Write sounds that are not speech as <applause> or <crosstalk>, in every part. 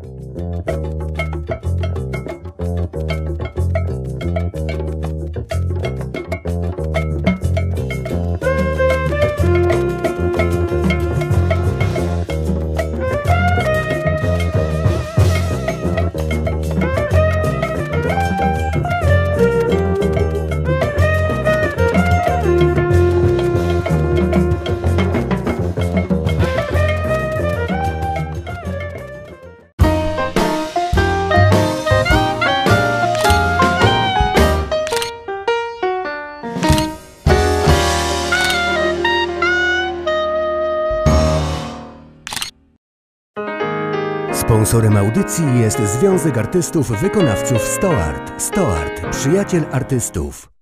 フフフフ。Sponsorem audycji jest Związek Artystów Wykonawców StoArt. StoArt, przyjaciel artystów.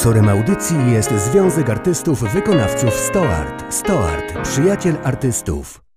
Sponsorem audycji jest Związek Artystów Wykonawców StoArt. StoArt, przyjaciel artystów.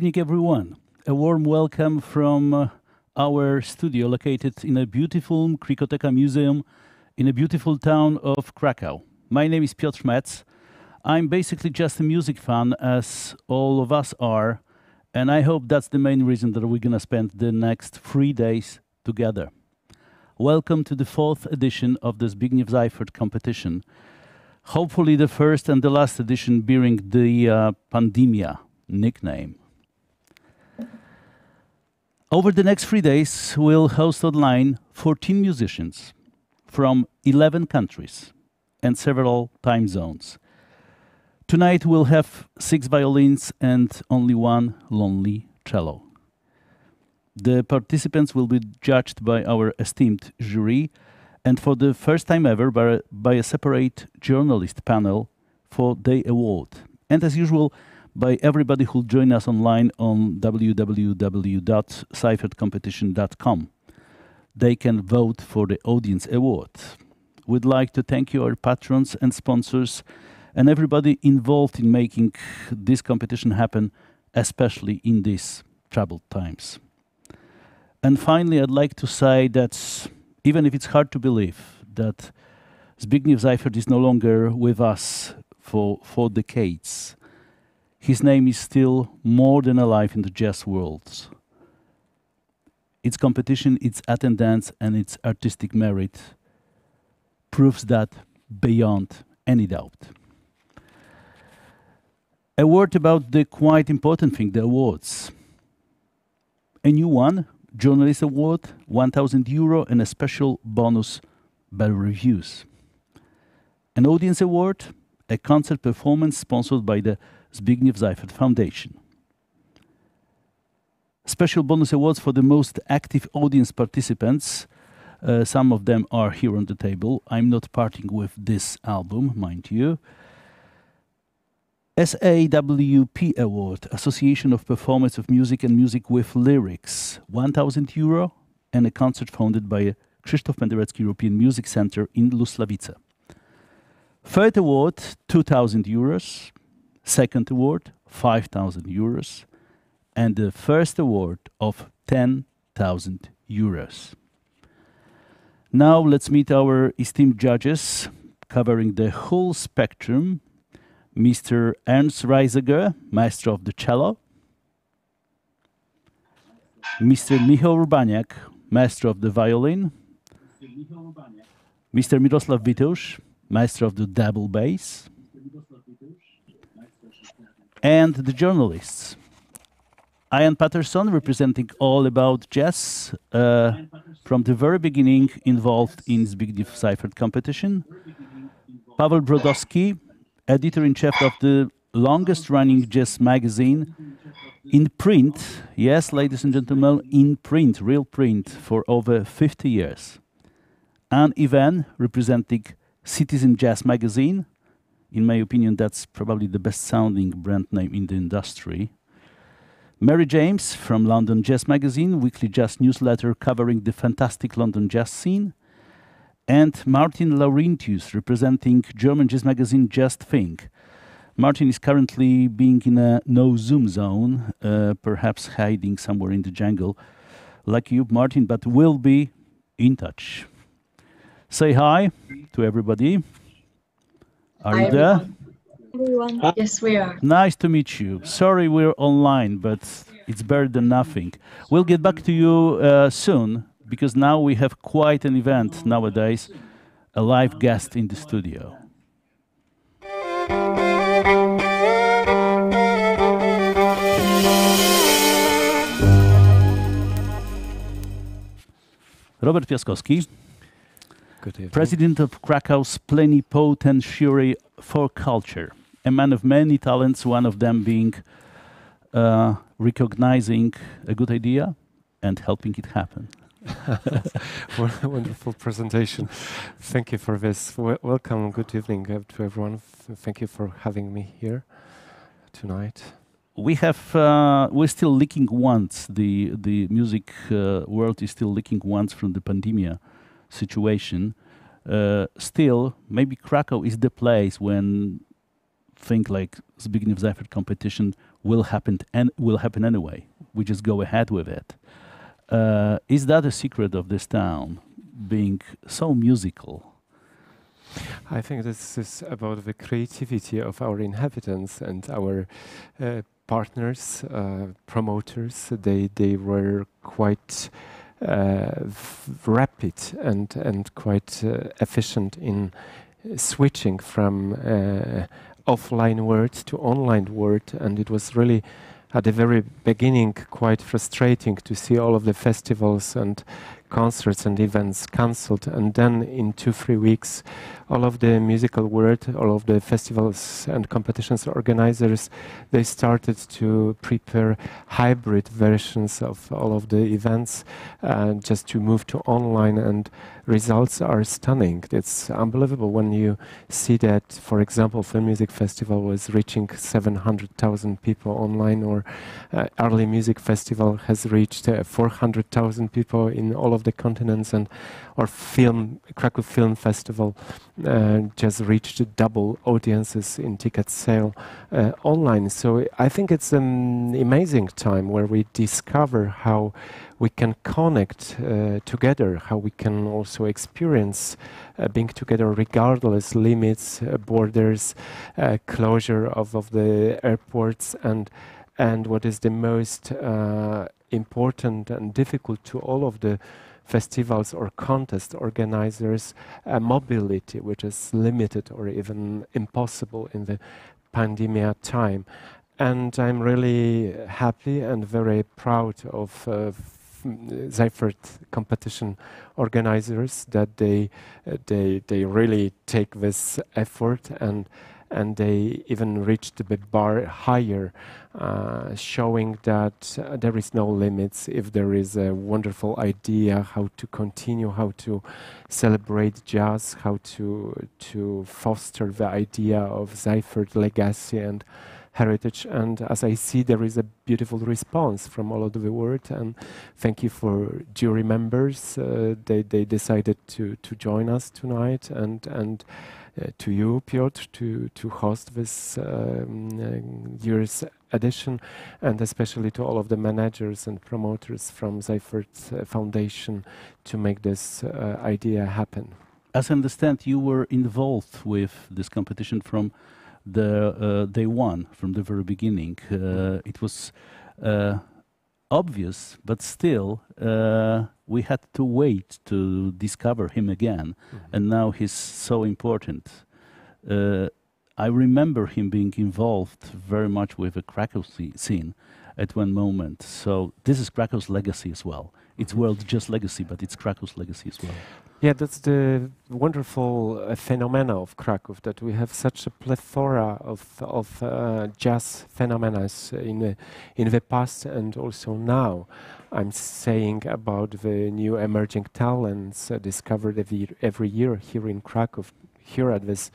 Evening, everyone. A warm welcome from uh, our studio located in a beautiful Cricoteka Museum in a beautiful town of Krakow. My name is Piotr Metz. I'm basically just a music fan, as all of us are, and I hope that's the main reason that we're gonna spend the next three days together. Welcome to the fourth edition of the Zbigniew Seifert competition. Hopefully, the first and the last edition bearing the uh, Pandemia nickname. Over the next three days, we'll host online 14 musicians from 11 countries and several time zones. Tonight we'll have six violins and only one lonely cello. The participants will be judged by our esteemed jury and for the first time ever by, by a separate journalist panel for the award. And as usual, by everybody who'll join us online on www.seifertcompetition.com. They can vote for the Audience Award. We'd like to thank you, our patrons and sponsors, and everybody involved in making this competition happen, especially in these troubled times. And finally, I'd like to say that even if it's hard to believe that Zbigniew Seifert is no longer with us for four decades, his name is still more than alive in the jazz world. Its competition, its attendance, and its artistic merit proves that beyond any doubt. A word about the quite important thing the awards. A new one, Journalist Award, 1000 euro, and a special bonus by reviews. An Audience Award, a concert performance sponsored by the Zbigniew Seifert Foundation. Special bonus awards for the most active audience participants. Uh, some of them are here on the table. I'm not parting with this album, mind you. SAWP Award, Association of Performers of Music and Music with Lyrics, 1000 euro, and a concert founded by Krzysztof Penderecki European Music Center in Lusławice. Third award, 2000 euros. Second award, 5,000 euros. And the first award of 10,000 euros. Now let's meet our esteemed judges covering the whole spectrum. Mr. Ernst Reijseger, master of the cello. Mr. Michał Urbaniak, master of the violin. Mr. Miroslav Vitouš, master of the double bass and the journalists. Ian Patterson, representing All About Jazz, uh, from the very beginning involved in Zbigniew Seifert competition. Pavel Brodowski, editor-in-chief of the longest-running jazz magazine in print, yes, ladies and gentlemen, in print, real print, for over 50 years. And Ivan, representing Citizen Jazz magazine, in my opinion, that's probably the best sounding brand name in the industry. Mary James from London Jazz Magazine, weekly jazz newsletter covering the fantastic London jazz scene. And Martin Laurentius, representing German jazz magazine Jazz thing. Martin is currently being in a no zoom zone, uh, perhaps hiding somewhere in the jungle, like you, Martin, but will be in touch. Say hi to everybody. Are Hi, you there? everyone. Yes, we are. Nice to meet you. Sorry we're online, but it's better than nothing. We'll get back to you uh, soon because now we have quite an event nowadays a live guest in the studio. Robert Piaskowski, Good evening. President of Krakow's Plenipotentiary for Culture, a man of many talents, one of them being uh, recognizing a good idea and helping it happen. <laughs> Won- Wonderful presentation. Thank you for this. W- welcome. Good evening uh, to everyone. F- thank you for having me here tonight. We have uh, we're still leaking once. The the music uh, world is still leaking once from the pandemia situation. Uh, still, maybe Krakow is the place when things like Zbigniew Seifert competition will happen and will happen anyway. We just go ahead with it. Uh, is that a secret of this town, being so musical? I think this is about the creativity of our inhabitants and our uh, partners, uh, promoters. They they were quite rapid and and quite uh, efficient in switching from uh, offline word to online word, and it was really at the very beginning quite frustrating to see all of the festivals and concerts and events cancelled. And then in two three weeks all of the musical world all of the festivals and competitions organizers they started to prepare hybrid versions of all of the events uh, just to move to online and results are stunning. It's unbelievable when you see that for example film music festival was reaching 700,000 people online or uh, early music festival has reached uh, 400,000 people in all of of the continents and our film Krakow Film Festival uh, just reached double audiences in ticket sale uh, online. So I think it's an amazing time where we discover how we can connect uh, together, how we can also experience uh, being together regardless limits, uh, borders, uh, closure of, of the airports and and what is the most important and difficult to all of the festivals or contest organizers a mobility which is limited or even impossible in the pandemic time. And I'm really happy and very proud of uh, competition organizers that they uh, they they really take this effort and and they even reached the bar higher, uh, showing that uh, there is no limits if there is a wonderful idea how to continue, how to celebrate jazz, how to to foster the idea of Seifert legacy and heritage. And as I see, there is a beautiful response from all over the world. And thank you for jury members. Uh, they they decided to to join us tonight and and. Uh, to you, Piotr, to, to host this um, uh, year's edition, and especially to all of the managers and promoters from Seifert uh, Foundation to make this idea happen. As I understand, you were involved with this competition from the uh, day one, from the very beginning. Uh, it was uh, obvious, but still, we had to wait to discover him again, mm-hmm. and now he's so important. Uh, I remember him being involved very much with the Krakow scene at one moment. So this is Krakow's legacy as well. It's mm-hmm. world just legacy, but it's Krakow's legacy as well. Yeah, that's the wonderful uh, phenomena of Krakow that we have such a plethora of of uh, jazz phenomena in the, in the past and also now. I'm saying about the new emerging talents uh, discovered every, every year here in Krakow, here at this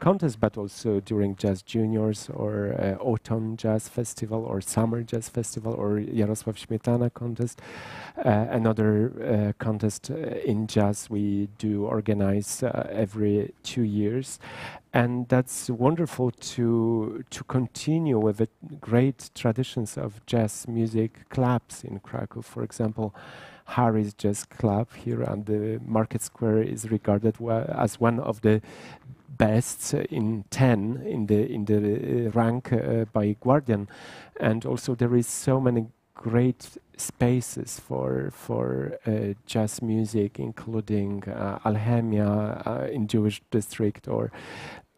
contest, but also during Jazz Juniors or uh, Autumn Jazz Festival or Summer Jazz Festival or Jarosław Śmietana contest. Uh, another uh, contest uh, in jazz we do organize uh, every two years and that's wonderful to to continue with the great traditions of jazz music clubs in Krakow. For example, Harry's Jazz Club here and the Market Square is regarded as one of the best in 10 in the in the uh, rank uh, by Guardian, and also there is so many great spaces for for uh, jazz music, including uh, Alchemia uh, in Jewish district or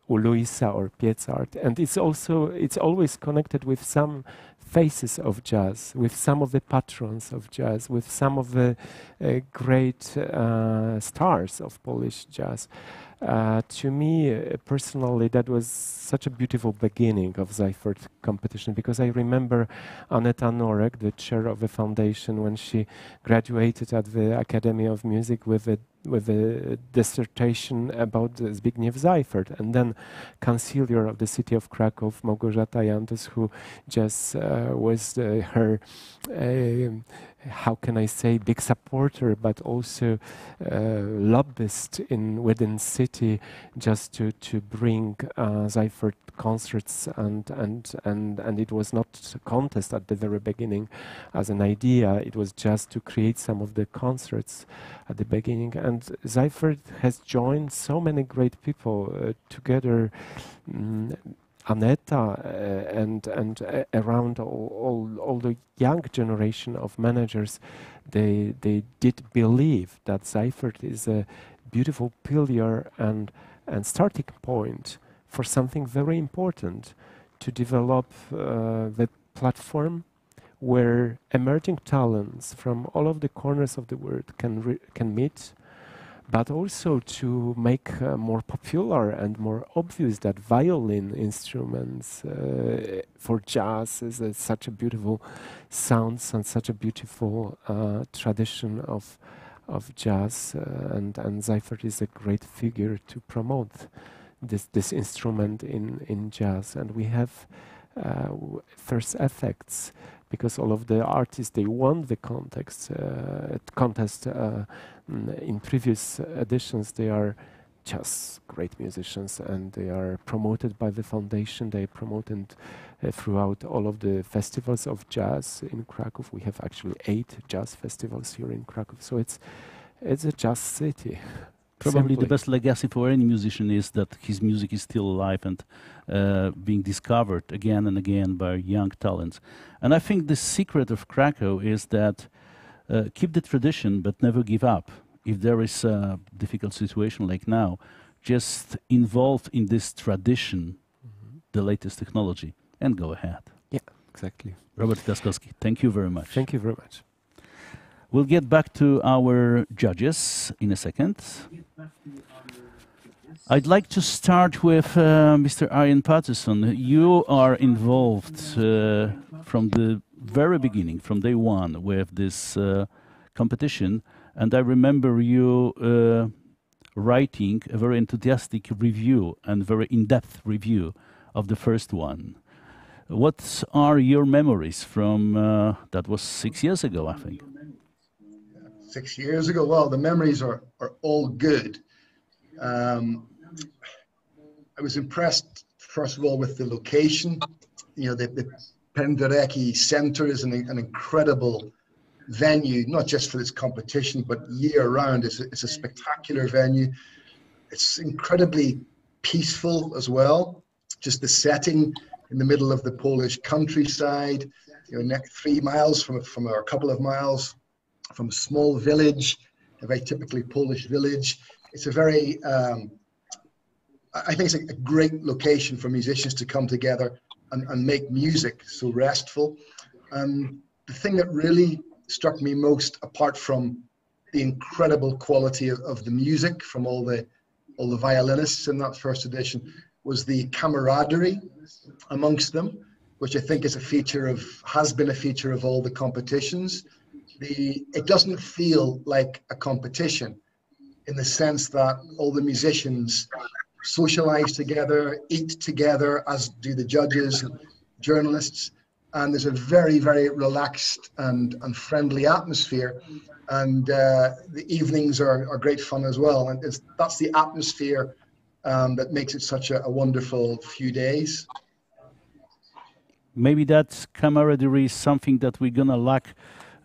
U Louisa or Piec'Art, and it's also it's always connected with some faces of jazz, with some of the patrons of jazz, with some of the uh, great uh, stars of Polish jazz. Uh, to me uh, personally, that was such a beautiful beginning of Seifert competition because I remember Aneta Norek, the chair of the foundation, when she graduated at the Academy of Music with a with a dissertation about Zbigniew Seifert, and then councillor of the city of Krakow, Małgorzata Jantos, who just uh, was uh, her uh, how can I say, big supporter, but also uh, lobbyist in within city, just to to bring uh, Seifert concerts and and and and it was not a contest at the very beginning, as an idea. It was just to create some of the concerts at the beginning. And Seifert has joined so many great people uh, together. Mm, Aneta uh, and and uh, around all, all, all the young generation of managers, they they did believe that Seifert is a beautiful pillar and and starting point for something very important to develop uh, the platform where emerging talents from all of the corners of the world can can meet but also to make uh, more popular and more obvious that violin instruments uh, for jazz is such a beautiful sounds and such a beautiful uh, tradition of of jazz uh, and and Seifert is a great figure to promote this this instrument in in jazz and we have uh, first effects because all of the artists they won the context uh, contest Mm, in previous editions, they are just great musicians and they are promoted by the foundation. They promoted uh, throughout all of the festivals of jazz in Krakow. We have actually eight jazz festivals here in Krakow. So it's, it's a jazz city. <laughs> Probably the best legacy for any musician is that his music is still alive and uh, being discovered again and again by young talents. And I think the secret of Krakow is that uh, keep the tradition but never give up. If there is a difficult situation like now, just involve in this tradition mm -hmm. the latest technology and go ahead. Yeah, exactly. Robert Piaskowski, thank you very much. Thank you very much. We'll get back to our judges in a second. I'd like to start with uh, Mr. Ian Patterson. You are involved uh, from the very beginning, from day one, with this uh, competition. And I remember you uh, writing a very enthusiastic review and very in-depth review of the first one. What are your memories from uh, that was six years ago, I think? Six years ago. Well, the memories are, are all good. Um, I was impressed, first of all, with the location. You know, the, the Penderecki Center is an, an incredible venue, not just for this competition, but year round. It's a, it's a spectacular venue. It's incredibly peaceful as well. Just the setting in the middle of the Polish countryside, you know, three miles from, from a couple of miles from a small village, a very typically Polish village. It's a very, um, I think it's a, great location for musicians to come together and, and make music so restful. And the thing that really struck me most, apart from the incredible quality of, of the music from all the all the violinists in that first edition, was the camaraderie amongst them, which I think is a feature of has been a feature of all the competitions. The it doesn't feel like a competition in the sense that all the musicians socialize together, eat together, as do the judges and journalists. And there's a very, very relaxed and, and friendly atmosphere. And uh, the evenings are, are great fun as well. And that's the atmosphere um, that makes it such a, a wonderful few days. Maybe that camaraderie is something that we're going to lack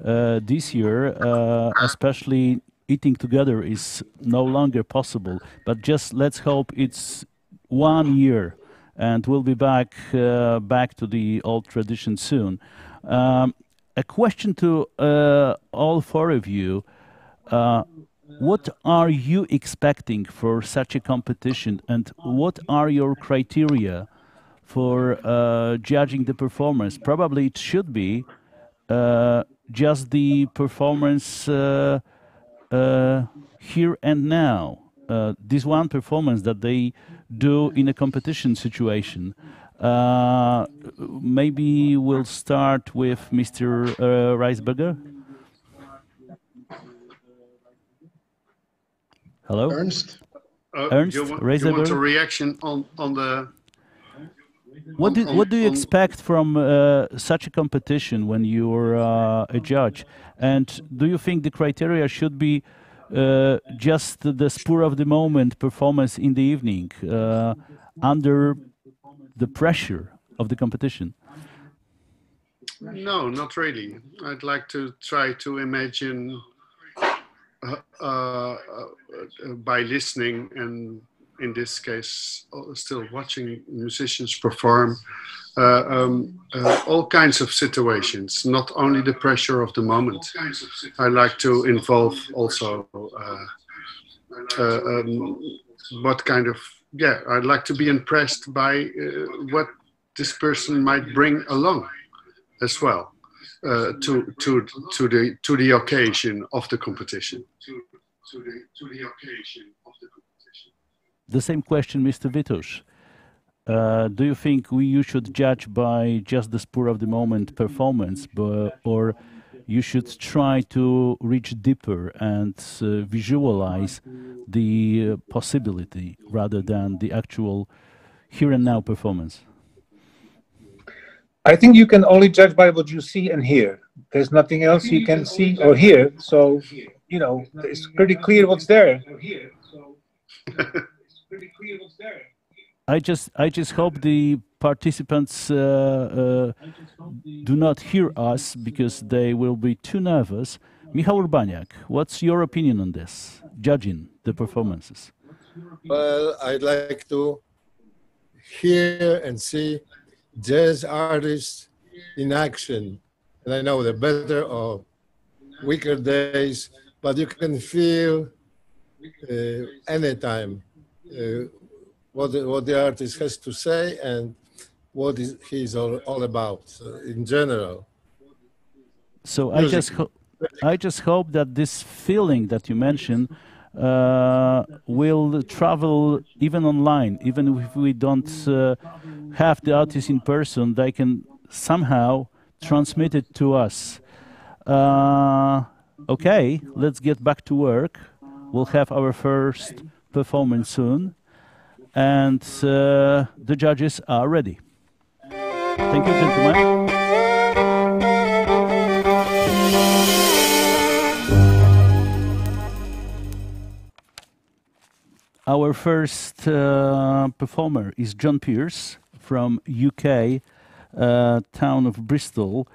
uh, this year, uh, especially eating together is no longer possible. But just let's hope it's one year, and we'll be back uh, back to the old tradition soon. Um, a question to uh, all four of you: uh, What are you expecting for such a competition, and what are your criteria for uh, judging the performance? Probably it should be uh, just the performance uh, here and now. Uh, this one performance that they do in a competition situation. Uh, maybe we'll start with Mr. Uh, Reijseger. Hello, Ernst. Uh, Ernst, you, want, you want a reaction on on the what do what do you expect from uh, such a competition when you're uh, a judge? And do you think the criteria should be uh, just the spur of the moment performance in the evening uh, under the pressure of the competition? No, not really. I'd like to try to imagine uh, uh, by listening and in this case still watching musicians perform uh, um, uh, all kinds of situations, not only the pressure of the moment. I like to involve also uh, uh, um, what kind of, yeah, I'd like to be impressed by uh, what this person might bring along as well. Uh, to to to the to the occasion of the competition. To, to the to the occasion of the competition. The same question, Mr. Vitouš. Uh, do you think we you should judge by just the spur of the moment performance, but, or you should try to reach deeper and uh, visualize the uh, possibility rather than the actual here and now performance? I think you can only judge by what you see and hear. There's nothing else you can see or hear. So, you know, it's pretty clear what's there. <laughs> I just I just hope the participants uh, uh, do not hear us because they will be too nervous. Michał Urbaniak, what's your opinion on this, judging the performances? Well, I'd like to hear and see jazz artists in action. And I know the better or weaker days, but you can feel uh, anytime what the, what the artist has to say and what is, he's all, all about uh, in general. So Music. I just I just hope that this feeling that you mentioned uh, will travel even online, even if we don't uh, have the artist in person. They can somehow transmit it to us. Uh, okay, let's get back to work. We'll have our first performance soon and uh, the judges are ready. Thank you, gentlemen. Our first uh, performer is John Pearce from UK, uh, town of Bristol.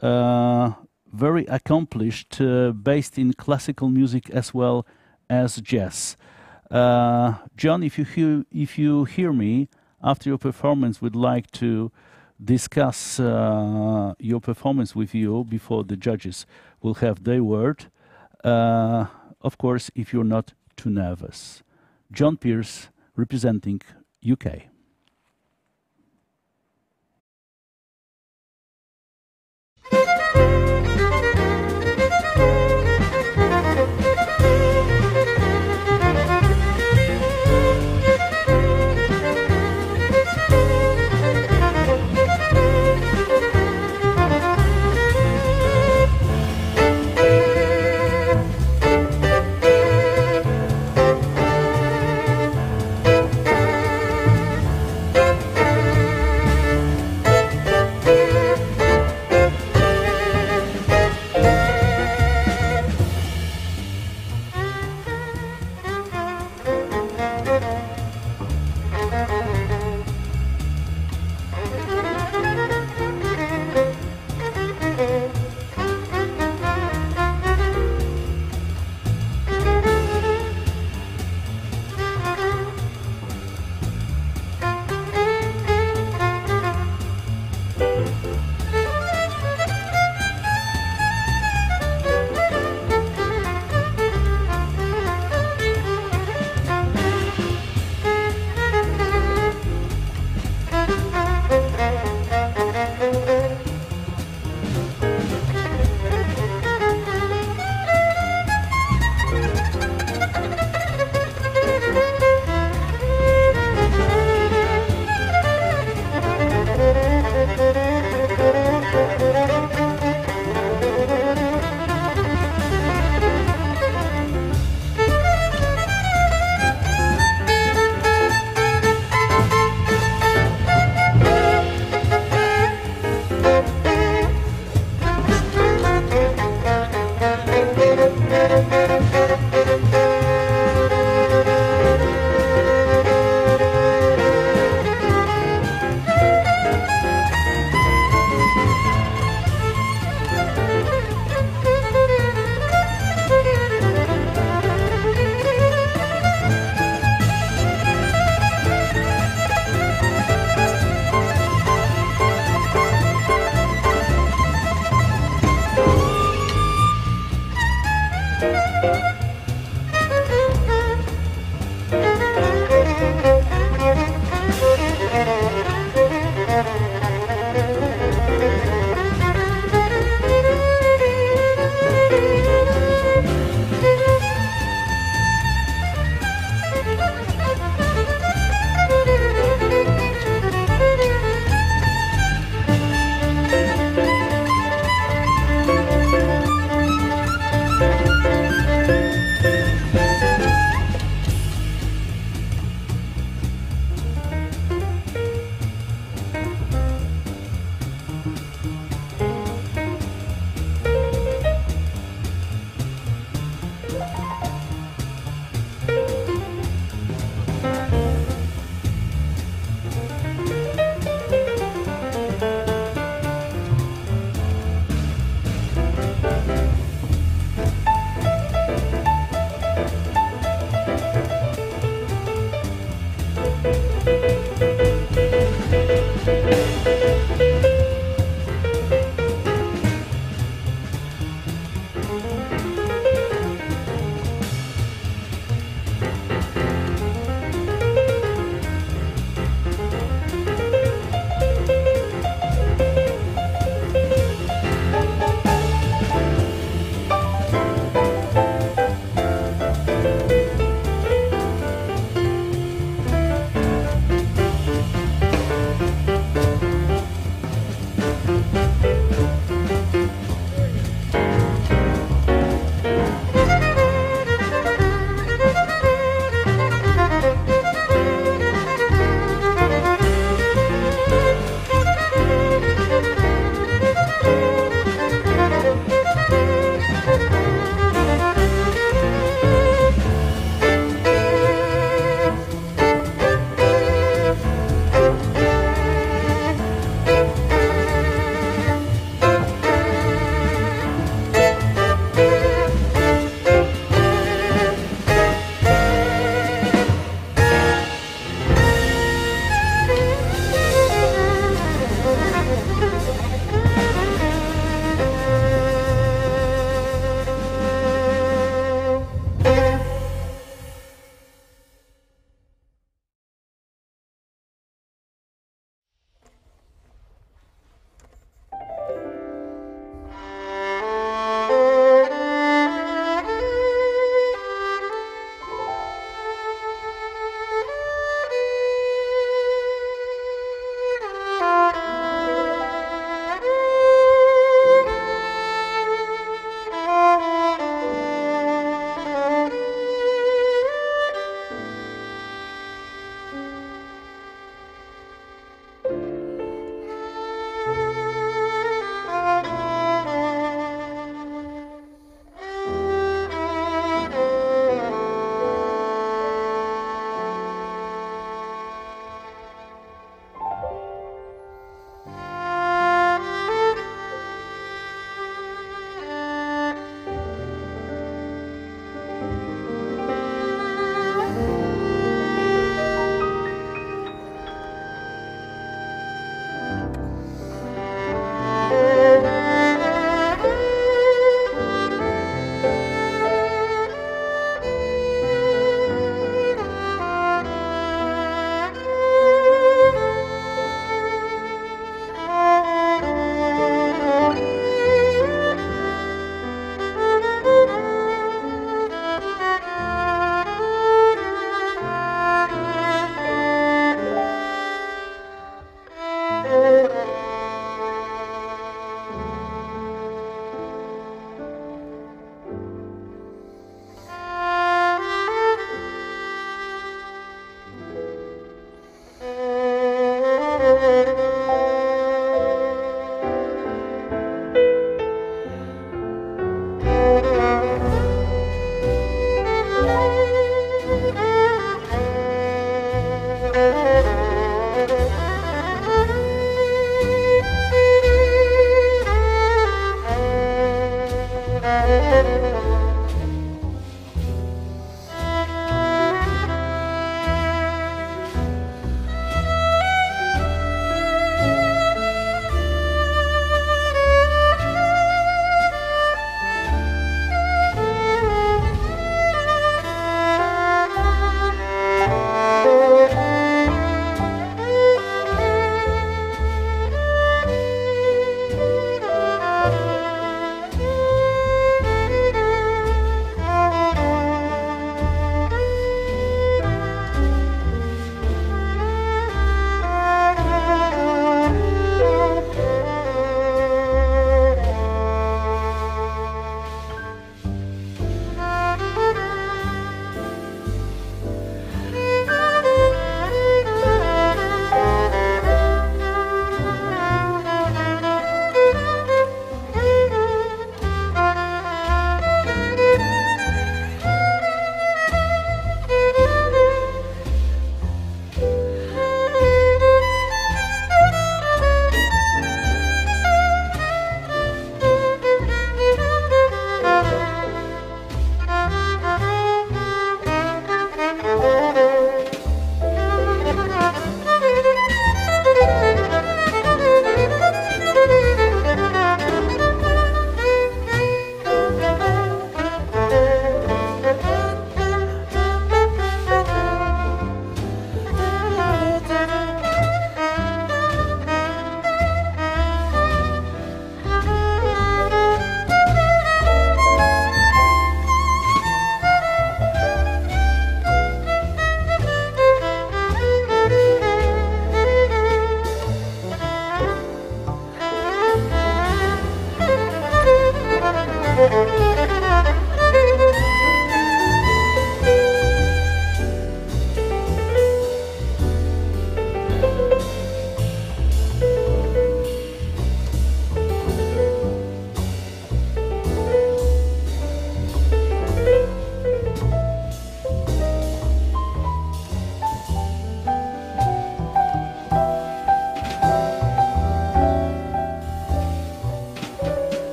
Very accomplished, based in classical music as well as jazz. Uh, John, if you hear if you hear me after your performance, would like to discuss uh, your performance with you before the judges will have their word. Uh, of course, if you're not too nervous. John Pearce, representing UK.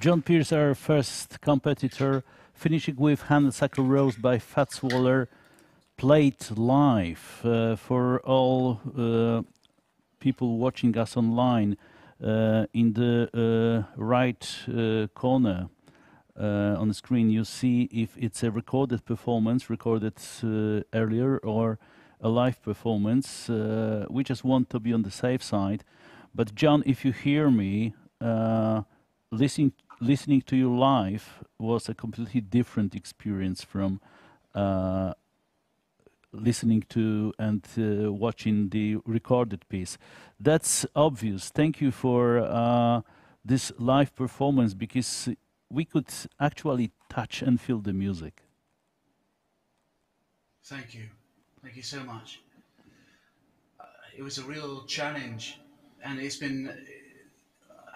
John Pearce, our first competitor, finishing with Honeysuckle Rose by Fats Waller, played live uh, for all uh, people watching us online uh, in the uh, right uh, corner uh, on the screen. You see if it's a recorded performance, recorded earlier, or a live performance. we just want to be on the safe side. But John, if you hear me, listening listening to you live was a completely different experience from uh, listening to and uh, watching the recorded piece. That's obvious. Thank you for uh, this live performance because we could actually touch and feel the music. Thank you. Thank you so much. Uh, it was a real challenge and it's been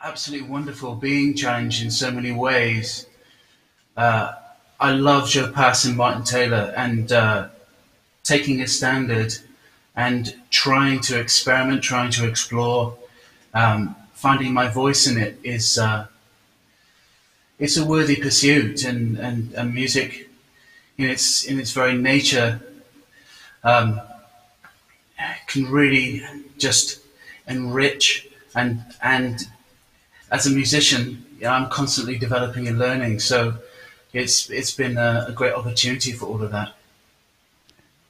absolutely wonderful being challenged in so many ways. Uh, I love Joe Pass and Martin Taylor and uh, taking a standard and trying to experiment, trying to explore, um, finding my voice in it is uh, it's a worthy pursuit and, and, and music in its in its very nature um, can really just enrich and and as a musician, I'm constantly developing and learning. So it's it's been a, a, great opportunity for all of that.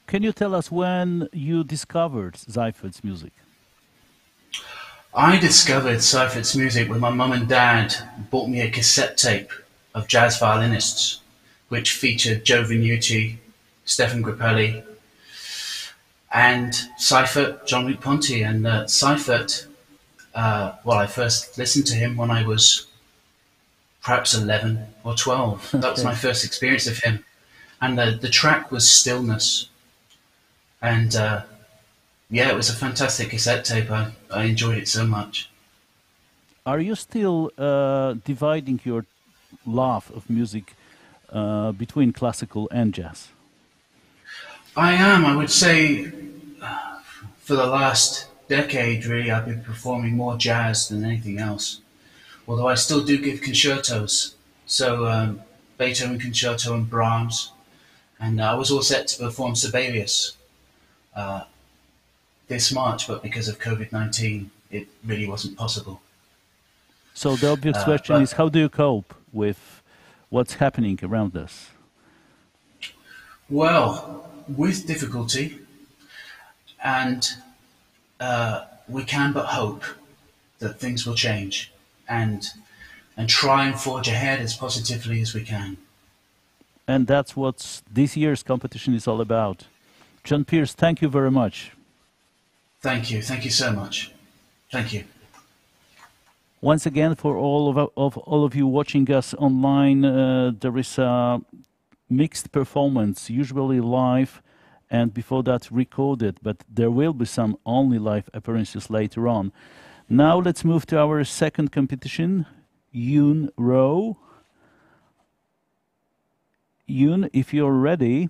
Can you tell us when you discovered Seifert's music? I discovered Seifert's music when my mum and dad bought me a cassette tape of jazz violinists, which featured Joe Venuti, Stefan Grappelli, and Seifert, Jean-Luc Ponty. And uh, Seifert uh, well, I first listened to him when I was perhaps 11 or 12. That was my first experience of him. And the, the track was Stillness. And uh, yeah, it was a fantastic cassette tape. I, I enjoyed it so much. Are you still uh, dividing your love of music uh, between classical and jazz? I am. I would say uh, for the last decade, really, I've been performing more jazz than anything else. Although I still do give concertos. So, um, Beethoven concerto and Brahms. And uh, I was all set to perform Sibelius uh, this March, but because of COVID 19, it really wasn't possible. So, the obvious uh, question is how do you cope with what's happening around us? Well, with difficulty and uh, we can but hope that things will change and and try and forge ahead as positively as we can. And that's what this year's competition is all about. John Pearce, thank you very much. Thank you. Thank you so much. Thank you. Once again, for all of, of all of you watching us online, uh, there is a mixed performance, usually live and before that recorded, but there will be some only live appearances later on. Now let's move to our second competition, Youenn Rohaut. Yoon, if you're ready.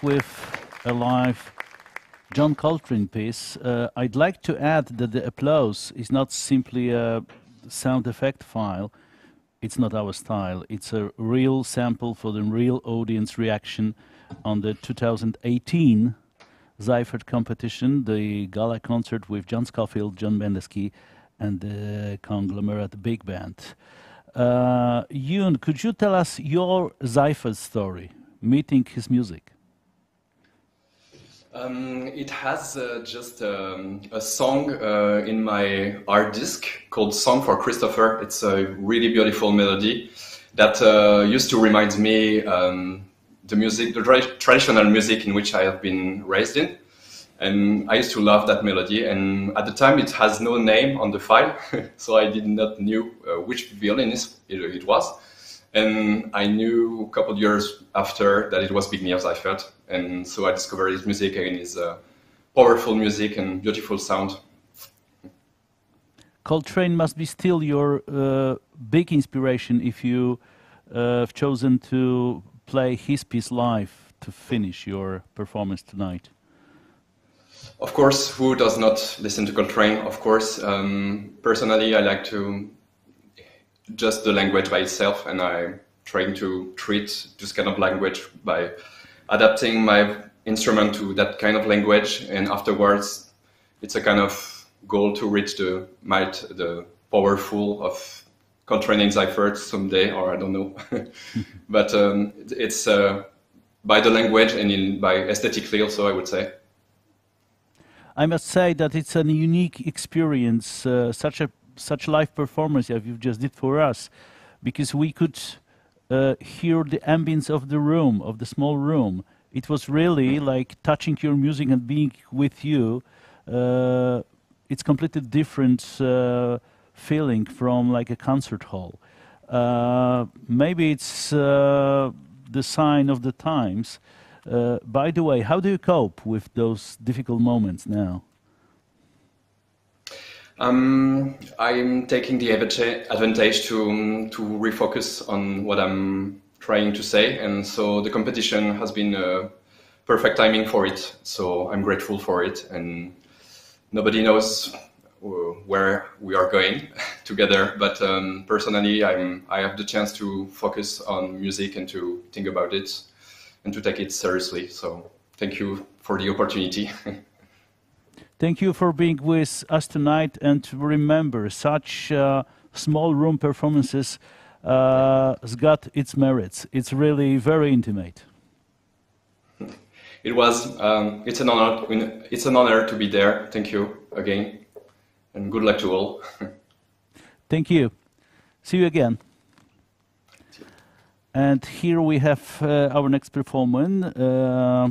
With a live John Coltrane piece. Uh, I'd like to add that the applause is not simply a sound effect file. It's not our style. It's a real sample for the real audience reaction on the 2018 Seifert competition, the gala concert with John Scofield, John Medeski, and the conglomerate big band. Uh, could you tell us your Seifert story, meeting his music? It has uh, just um, a song uh, in my art disc called Song for Christopher. It's a really beautiful melody that uh, used to remind me um, the music, the tra traditional music in which I have been raised in. And I used to love that melody. And at the time, it has no name on the file, <laughs> so I did not knew uh, which violinist it, it was. And I knew a couple of years after that it was Seifert. And so I discovered his music and his uh, powerful music and beautiful sound. Coltrane must be still your uh, big inspiration if you uh, have chosen to play his piece live to finish your performance tonight. Of course, who does not listen to Coltrane? Of course, um, personally, I like to just the language by itself, and I'm trying to treat this kind of language by adapting my instrument to that kind of language, and afterwards, it's a kind of goal to reach the might, the powerful of Coltrane Seifert someday, or I don't know. <laughs> but um, it's uh, by the language and in, by aesthetically also, I would say. I must say that it's a unique experience, uh, such a such live performance as you just did for us, because we could uh, hear the ambience of the room, of the small room. It was really like touching your music and being with you. Uh, it's completely different uh, feeling from like a concert hall. Uh, maybe it's uh, the sign of the times. Uh, by the way, how do you cope with those difficult moments now? Um, I'm taking the advantage to to refocus on what I'm trying to say, and so the competition has been a perfect timing for it. So I'm grateful for it, and nobody knows uh, where we are going <laughs> together. But um, personally, I'm I have the chance to focus on music and to think about it and to take it seriously. So thank you for the opportunity. <laughs> Thank you for being with us tonight and to remember such uh, small room performances uh, has got its merits. It's really very intimate. It was. Um, it's an honor. It's an honor to be there. Thank you again, and good luck to all. <laughs> Thank you. See you again. And here we have uh, our next performer uh,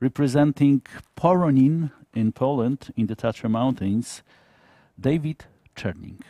representing Poronin in Poland, in the Tatra Mountains, David Czernik.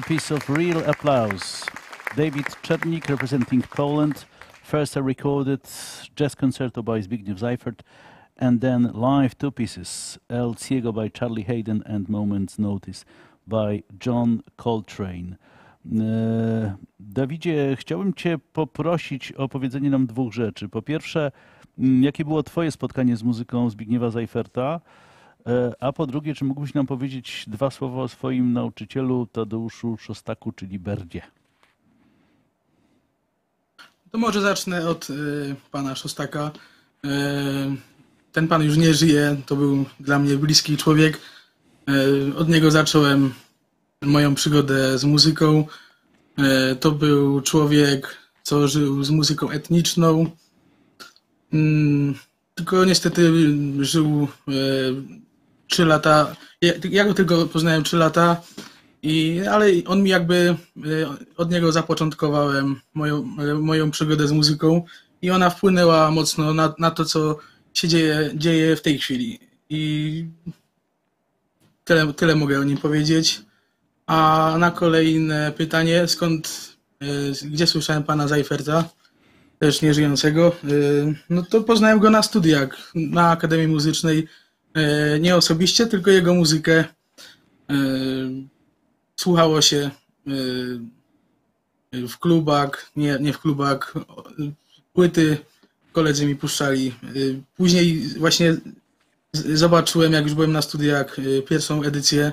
Another piece of real applause. David Czernik representing Poland. First a recorded jazz concerto by Zbigniew Seifert and then live two pieces, El Ciego by Charlie Hayden and Moment's Notice by John Coltrane. E, Dawidzie, chciałbym Cię poprosić o powiedzenie nam dwóch rzeczy. Po pierwsze, jakie było Twoje spotkanie z muzyką Zbigniewa Seiferta? E, a po drugie, czy mógłbyś nam powiedzieć dwa słowa o swoim nauczycielu Tadeuszu Szostaku, czyli Berdzie? To może zacznę od y, pana Szostaka. Y, ten pan już nie żyje, to był dla mnie bliski człowiek. Od niego zacząłem moją przygodę z muzyką. To był człowiek, co żył z muzyką etniczną. Mm, tylko niestety żył trzy lata. Ja, ja go tylko poznałem trzy lata, i, ale on mi jakby od niego zapoczątkowałem moją, moją przygodę z muzyką i ona wpłynęła mocno na, na to, co się dzieje, dzieje w tej chwili. I tyle, tyle mogę o nim powiedzieć. A na kolejne pytanie, skąd, gdzie słyszałem pana Zajferta, też nieżyjącego, no to poznałem go na studiach na Akademii Muzycznej E, nie osobiście, tylko jego muzykę e, słuchało się e, w klubach, nie, nie w klubach, płyty koledzy mi puszczali. Później właśnie zobaczyłem, jak już byłem na studiach, pierwszą edycję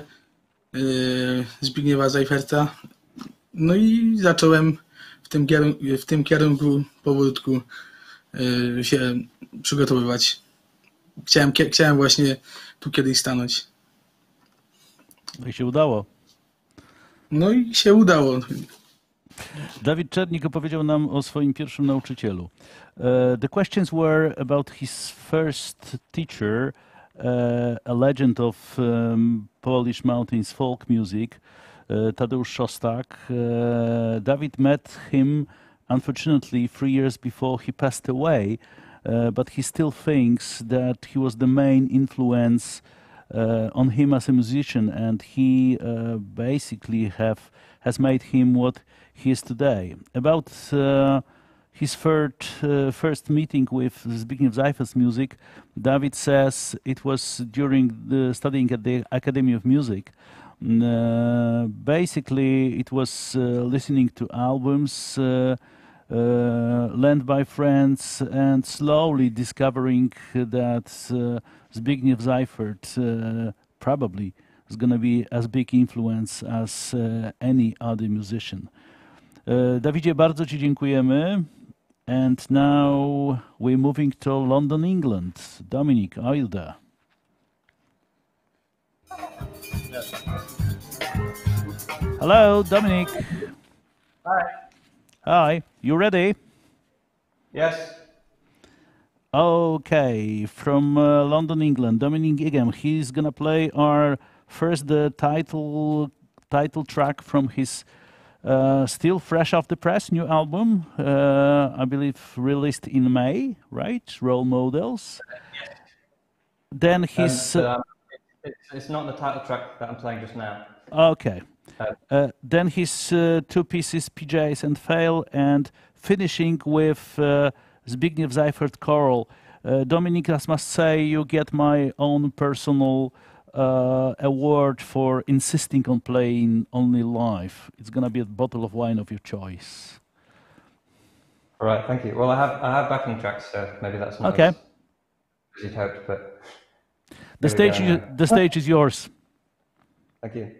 Zbigniewa Zajferta. No i zacząłem w tym, w tym kierunku powolutku się przygotowywać chciałem, chciałem właśnie tu kiedyś stanąć. No i się udało. No i się udało. Dawid Czernik opowiedział nam o swoim pierwszym nauczycielu. Uh, the questions were about his first teacher, uh, a legend of um, Polish mountains folk music, uh, Tadeusz Szostak. David met him, unfortunately, three years before he passed away, but he still thinks that he was the main influence uh, on him as a musician, and he basically have has made him what he is today. About uh, his third, uh, first meeting with Zbigniew Seifert's music, David says it was during the studying at the Academy of Music. Uh, basically, it was uh, listening to albums uh, uh, Uh, lent by friends and slowly discovering that uh, Zbigniew Seifert uh, probably is going to be as big influence as any other musician. Dawidzie, bardzo Ci dziękujemy. And now we're moving to London, England. Dominic, are you there? Yes. Hello, Dominic. Hi. Hi, you ready? Yes. Okay, from uh, London, England, Dominic Ingham. He's gonna play our first the title title track from his uh, still fresh off the press, new album, uh, I believe released in May, right? Role Models. Yes. Then his. Um, it's, it's, not the title track that I'm playing just now. Okay. Uh, then his uh, two pieces, PJs and Fail, and finishing with uh, Zbigniew Seifert choral. Uh, Dominic, I must say, you get my own personal uh, award for insisting on playing only live. It's going to be a bottle of wine of your choice. All right, thank you. Well, I have I have backing tracks, so maybe that's not okay. as, as you'd hoped, but the stage you, the stage is yours. Thank you.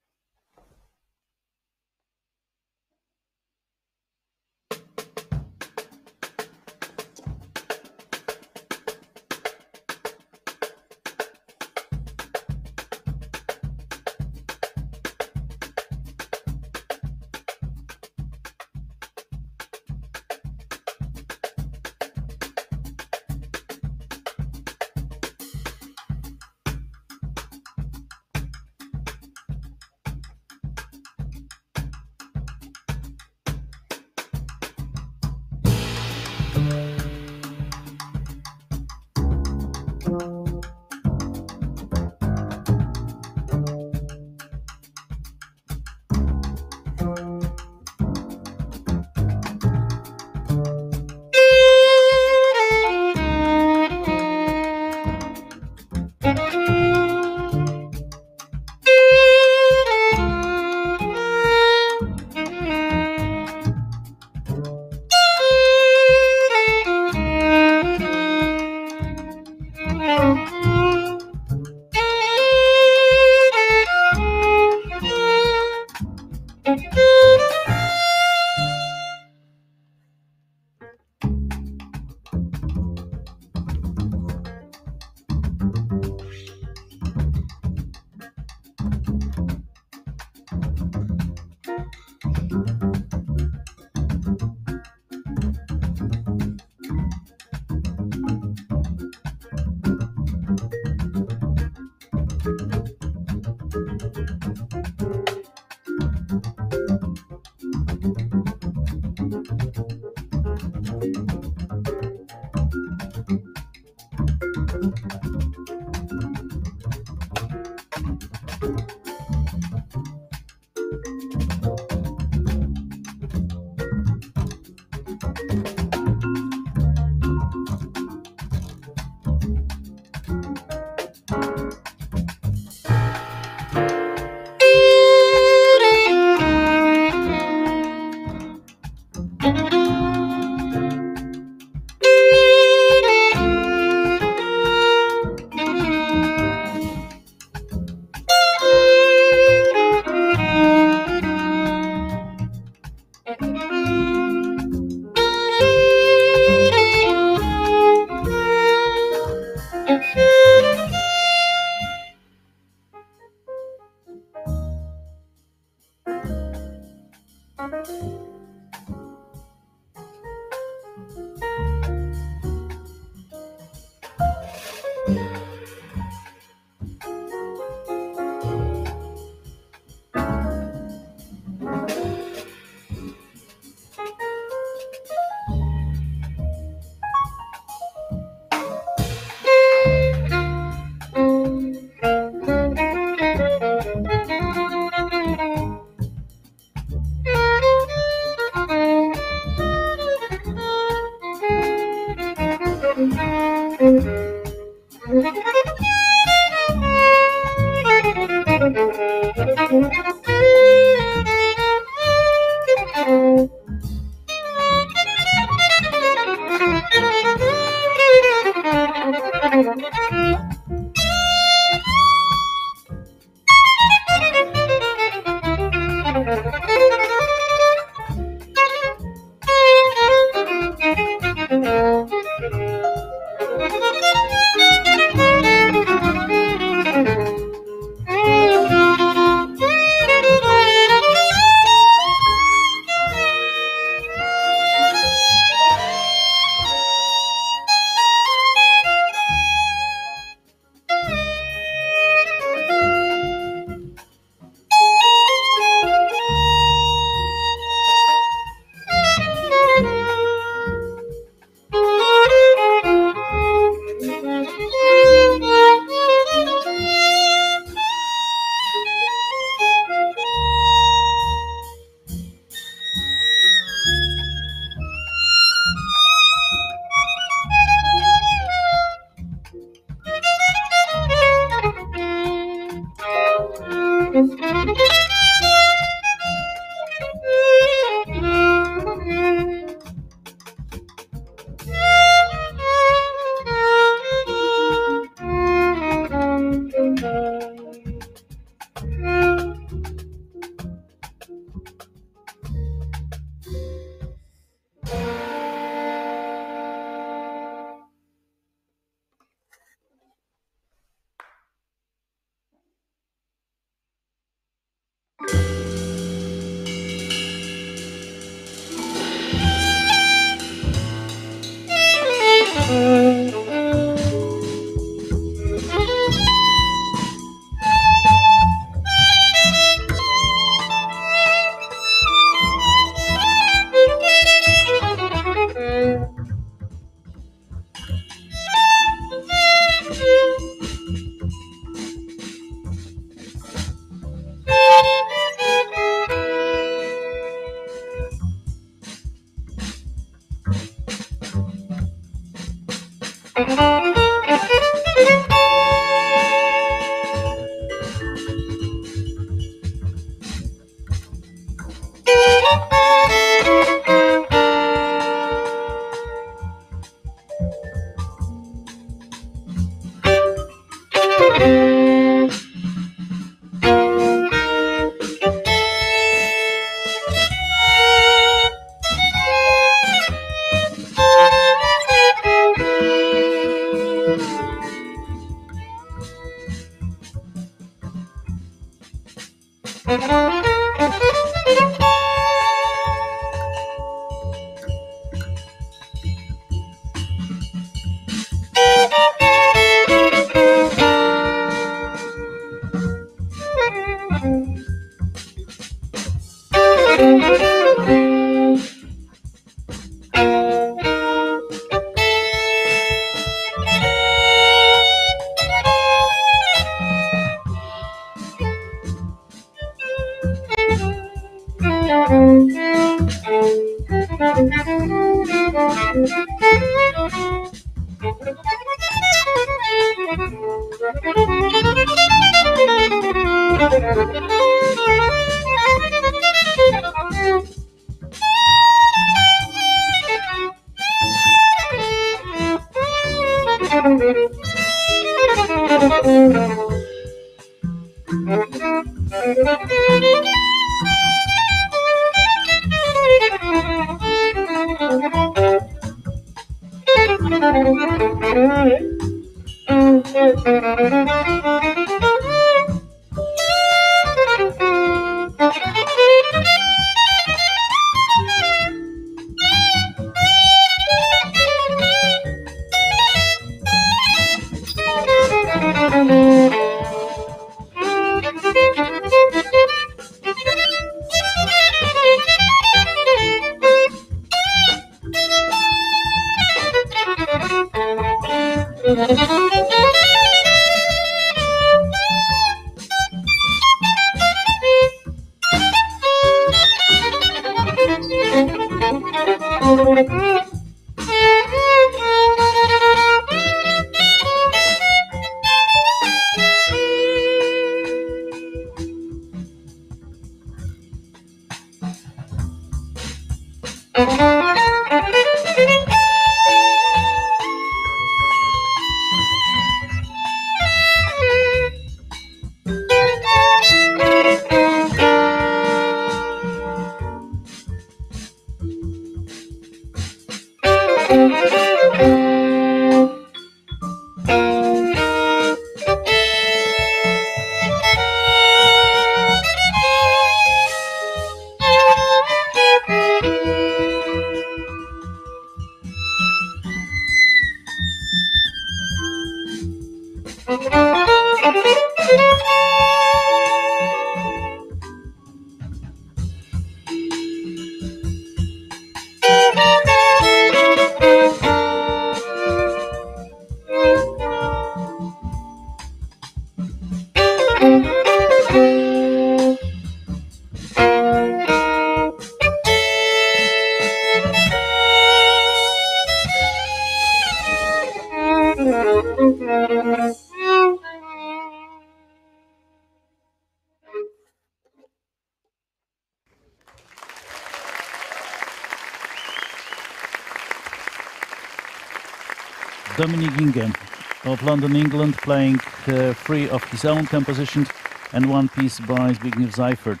His own compositions and one piece by Zbigniew Seifert.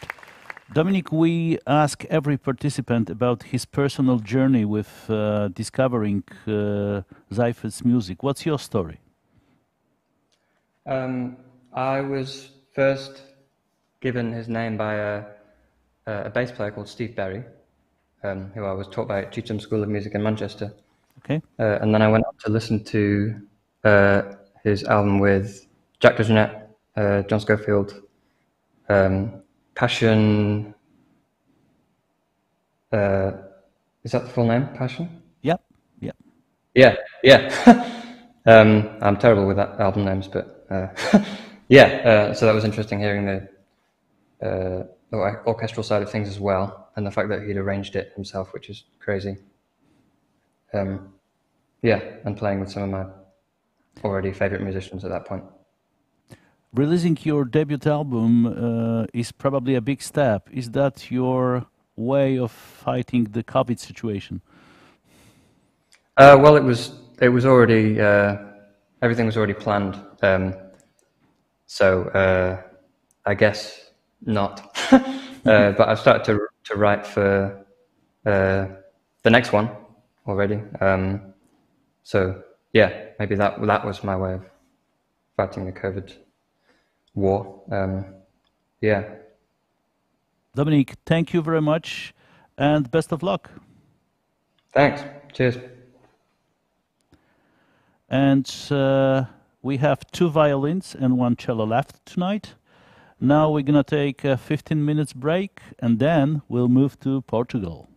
Dominic, we ask every participant about his personal journey with uh, discovering uh, Seifert's music. What's your story? Um, I was first given his name by a, a bass player called Steve Berry, um, who I was taught by at Chetham School of Music in Manchester. Okay. Uh, and then I went on to listen to uh, his album with Jack DeJohnette, uh, John Scofield, um, Passion. Uh, is that the full name? Passion? Yep. Yep. Yeah. Yeah. <laughs> um, I'm terrible with that album names, but uh, <laughs> yeah. Uh, so that was interesting hearing the, uh, the orchestral side of things as well, and the fact that he'd arranged it himself, which is crazy. Um, yeah, and playing with some of my already favorite musicians at that point. Releasing your debut album uh, is probably a big step. Is that your way of fighting the COVID situation? Uh, well, it was it was already uh, everything was already planned. Um, so uh, I guess not. <laughs> Uh, but I've started to to write for uh, the next one already. Um, so yeah, maybe that that was my way of fighting the COVID war. Um, yeah. Dominic, thank you very much, and best of luck. Thanks. Cheers. And uh, we have two violins and one cello left tonight. Now we're gonna take a 15 minutes break, and then we'll move to Portugal.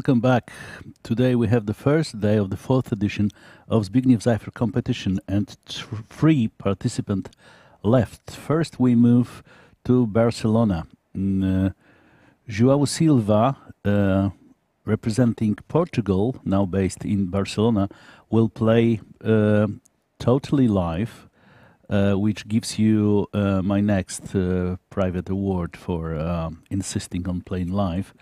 Welcome back. Today we have the first day of the fourth edition of Zbigniew Seifert competition and three participants left. First we move to Barcelona. Mm, uh, João Silva, uh, representing Portugal, now based in Barcelona, will play uh, totally live, uh, which gives you uh, my next uh, private award for insisting on playing live.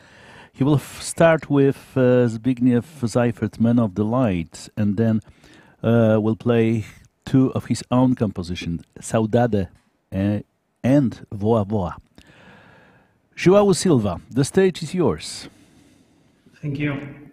He will start with uh, Zbigniew Seifert, Man of the Light, and then uh, will play two of his own compositions, Saudade uh, and Voa Voa. João Silva, the stage is yours. Thank you.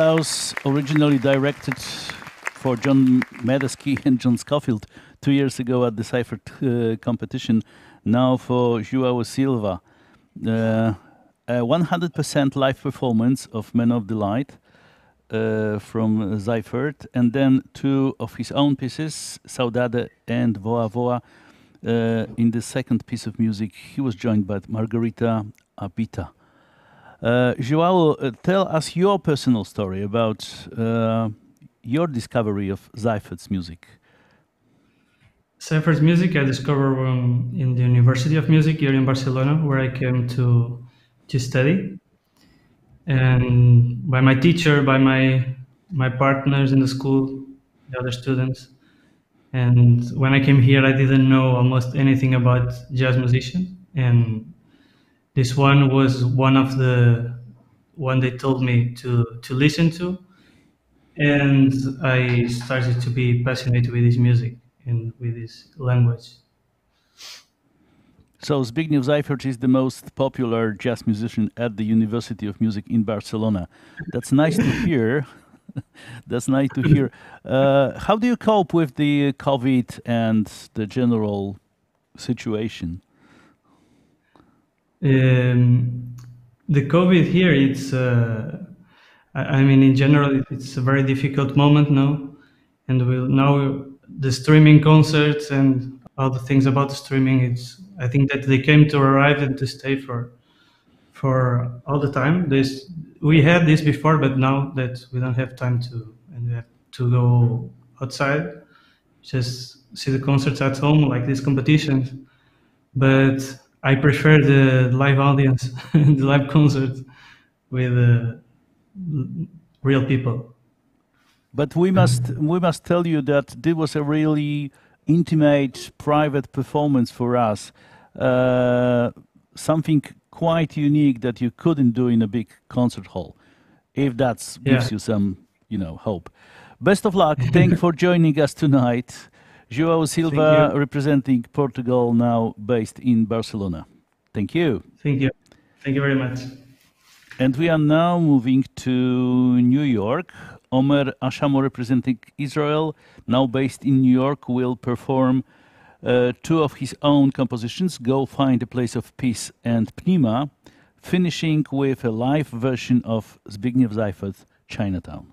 Applause originally directed for John Medeski and John Scofield two years ago at the Seifert uh, competition. Now for Joao Silva. Uh, a 100% live performance of Man of the Light uh, from Seifert, and then two of his own pieces, Saudade and Voa Voa. Uh, in the second piece of music, he was joined by Margarita Abita. Uh, Joao, uh, tell us your personal story about uh, your discovery of Seifert's music. Seifert's music I discovered um, in the University of Music here in Barcelona, where I came to to study, and by my teacher, by my my partners in the school, the other students. And when I came here, I didn't know almost anything about jazz musician, and this one was one of the one they told me to to listen to and i started to be passionate with his music and with his language so Zbigniew Seifert is the most popular jazz musician at the University of Music in Barcelona. That's nice to <laughs> hear. <laughs> That's nice to hear. Uh, how do you cope with the COVID and the general situation? Um, the COVID here, it's, uh, I mean, in general, it's a very difficult moment now. And we'll, now the streaming concerts and all the things about streaming, it's, I think that they came to arrive and to stay for, for all the time. This, we had this before, but now that we don't have time to, and we have to go outside, just see the concerts at home, like these competitions. But I prefer the live audience, <laughs> the live concert with uh, real people. But we must we must tell you that this was a really intimate, private performance for us. Uh, something quite unique that you couldn't do in a big concert hall. If that yeah. gives you some, you know, hope. Best of luck. <laughs> Thank you for joining us tonight. Joao Silva representing Portugal, now based in Barcelona. Thank you. Thank you. Thank you very much. And we are now moving to New York. Omer Ashano, representing Israel, now based in New York, will perform uh, two of his own compositions, Go Find a Place of Peace and Pnima, finishing with a live version of Zbigniew Seifert's Chinatown.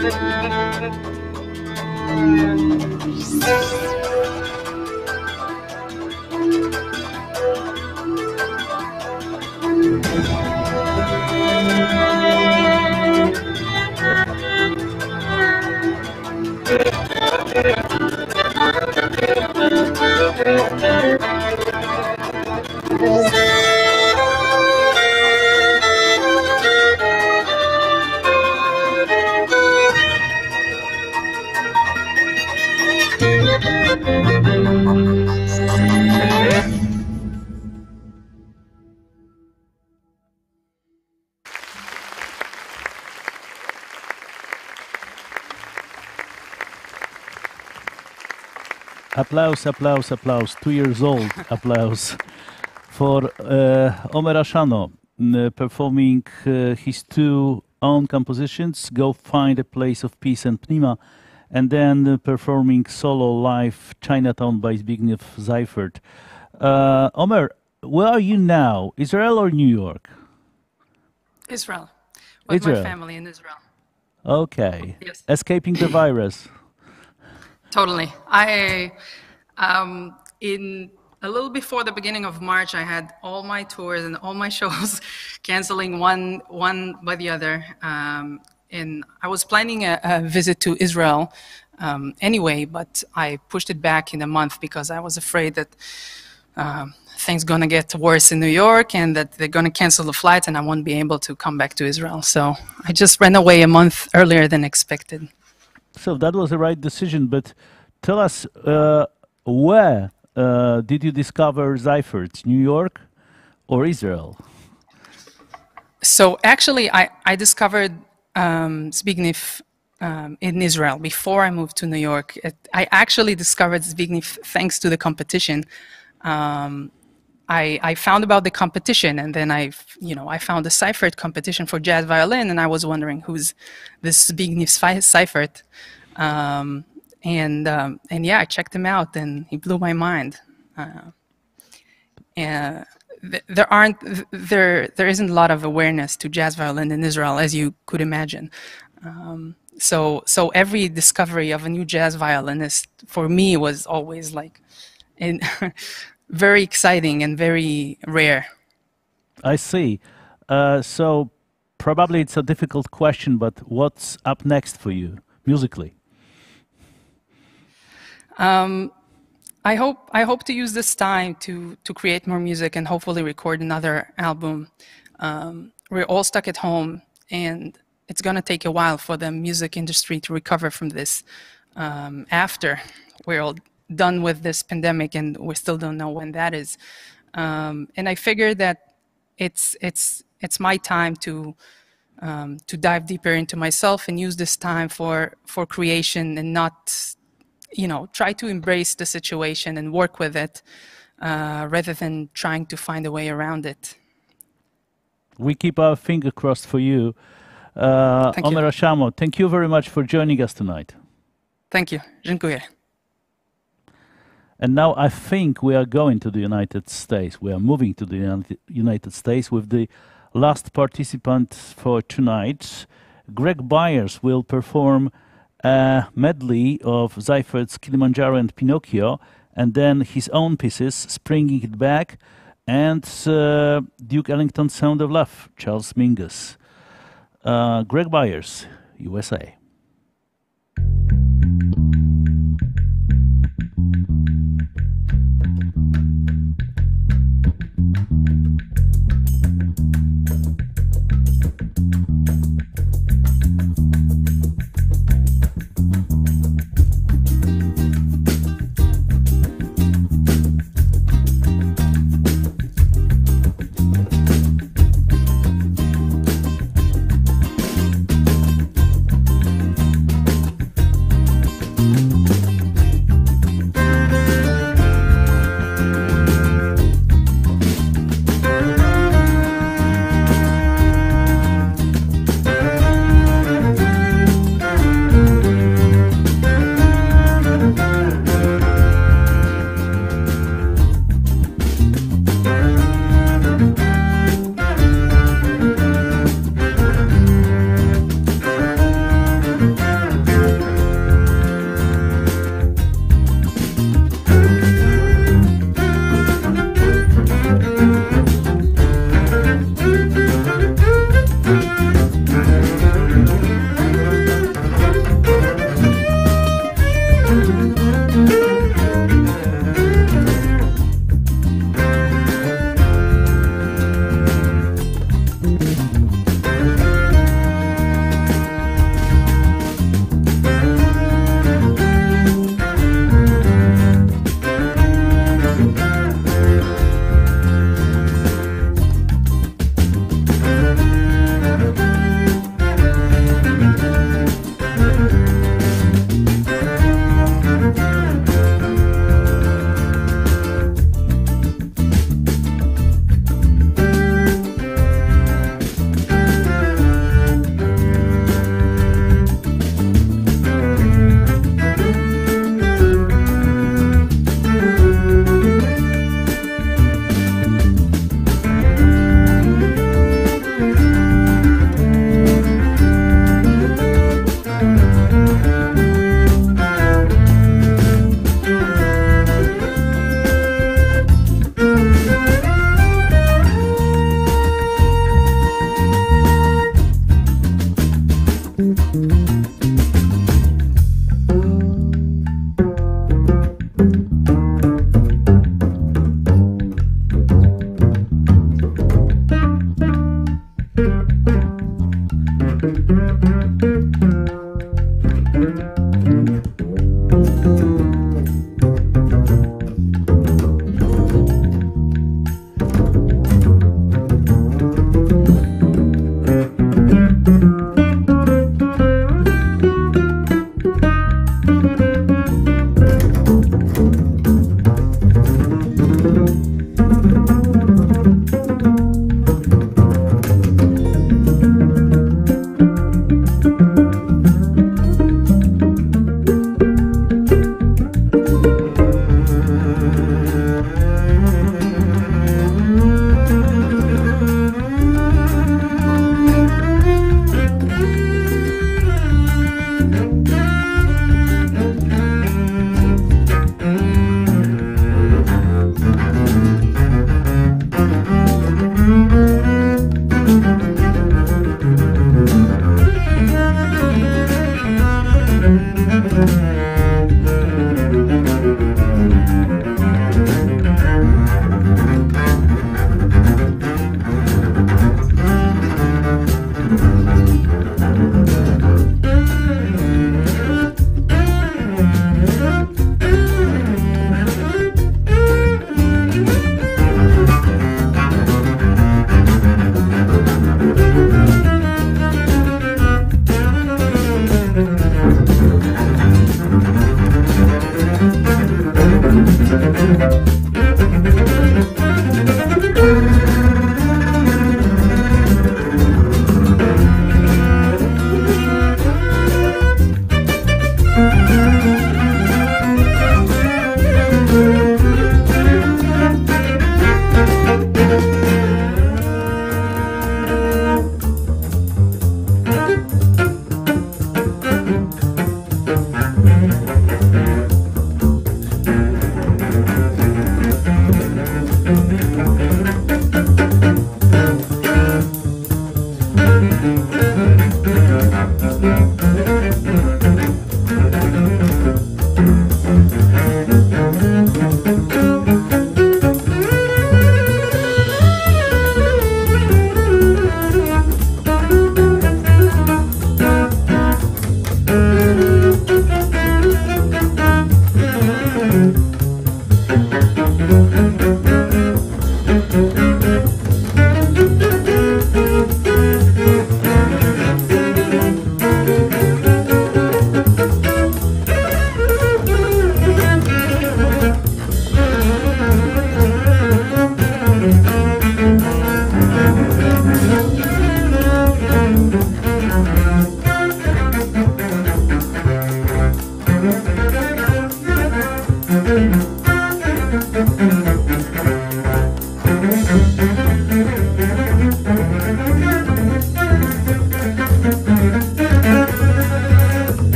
Thank you. Applause, applause, applause. Two years old applause for uh, Omer Ashano uh, performing uh, his two own compositions, Go Find a Place of Peace and Pnima, and then uh, performing solo live Chinatown by Zbigniew Seifert. Uh, Omer, where are you now? Israel or New York? Israel. With Israel. my family in Israel. Okay. Yes. Escaping the virus. Totally. I, um, in a little before the beginning of March, I had all my tours and all my <laughs> shows canceling one one by the other. Um, and I was planning a, a visit to Israel um, anyway, but I pushed it back in a month because I was afraid that um, things gonna get worse in New York and that they're gonna cancel the flight and I won't be able to come back to Israel. So I just ran away a month earlier than expected. So that was the right decision. But tell us, uh, where uh, did you discover Seifert? New York or Israel? So actually, I, I discovered um, Zbigniew um, in Israel before I moved to New York. It, I actually discovered Zbigniew thanks to the competition. Um, I, I found about the competition and then I, you know, I found the Seifert competition for jazz violin and I was wondering who's this Zbigniew Seifert. Um, and, um, and yeah, I checked him out and he blew my mind. Uh, and th- there aren't, there, there isn't a lot of awareness to jazz violin in Israel as you could imagine. Um, so, so every discovery of a new jazz violinist for me was always like, <laughs> very exciting and very rare. I see. Uh, so probably it's a difficult question, but what's up next for you musically? Um, I hope I hope to use this time to to create more music and hopefully record another album. Um, we're all stuck at home, and it's gonna take a while for the music industry to recover from this. Um, after we're all done with this pandemic, and we still don't know when that is. Um, and I figure that it's it's it's my time to um, to dive deeper into myself and use this time for for creation and not you know try to embrace the situation and work with it uh, rather than trying to find a way around it We keep our finger crossed for you. Uh, Thank you. Omer Ashano, thank you very much for joining us tonight. thank you dziękuję And now I think we are going to the United States. We are moving to the United- States with the last participant for tonight. Greg Byers will perform a medley of Seifert's Kilimanjaro and Pinocchio, and then his own pieces, Springing It Back, and uh, Duke Ellington's Sound of Love, Charles Mingus. Uh, Greg Byers, USA.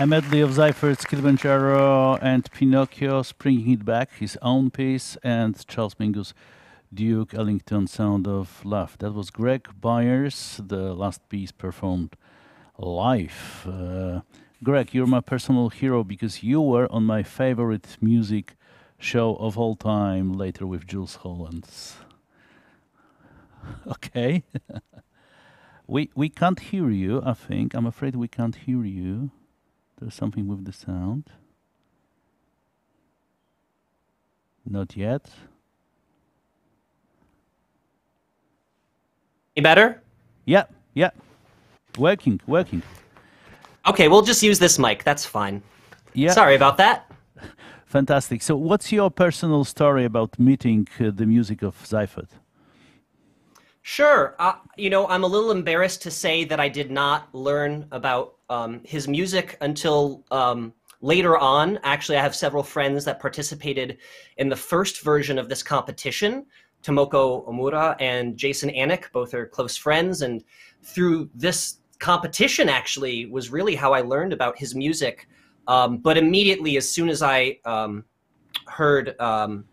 A medley of Seifert's Kilimanjaro and Pinocchio, Springing It Back, his own piece, and Charles Mingus Duke Ellington Sound of Love. That was Greg Byers, the last piece performed live. Uh, Greg, you're my personal hero because you were on my favorite music show of all time later with Jools Holland. <laughs> Okay. <laughs> we we can't hear you, I think. I'm afraid we can't hear you. There's something with the sound. Not yet. Any better? Yeah, yeah. Working, working. Okay, we'll just use this mic. That's fine. Yeah. Sorry about that. <laughs> Fantastic. So, what's your personal story about meeting uh, the music of Seifert? Sure. Uh, you know, I'm a little embarrassed to say that I did not learn about um, his music until um, later on. Actually, I have several friends that participated in the first version of this competition. Tomoko Omura and Jason Anick, both are close friends. And through this competition, actually, was really how I learned about his music. Um, but immediately, as soon as I um, heard um,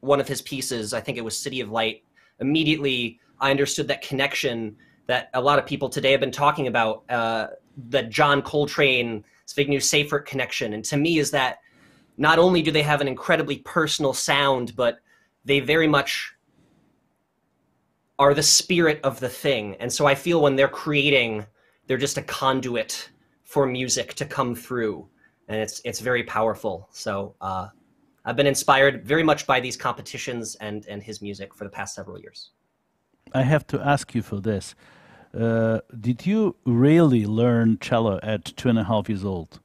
one of his pieces, I think it was City of Light, immediately I understood that connection that a lot of people today have been talking about, uh, the John Coltrane, Zbigniew Seifert connection. And to me, is that not only do they have an incredibly personal sound, but they very much are the spirit of the thing. And so I feel when they're creating, they're just a conduit for music to come through. And it's it's very powerful. So uh, I've been inspired very much by these competitions and, and his music for the past several years. I have to ask you for this. Uh, did you really learn cello at two and a half years old?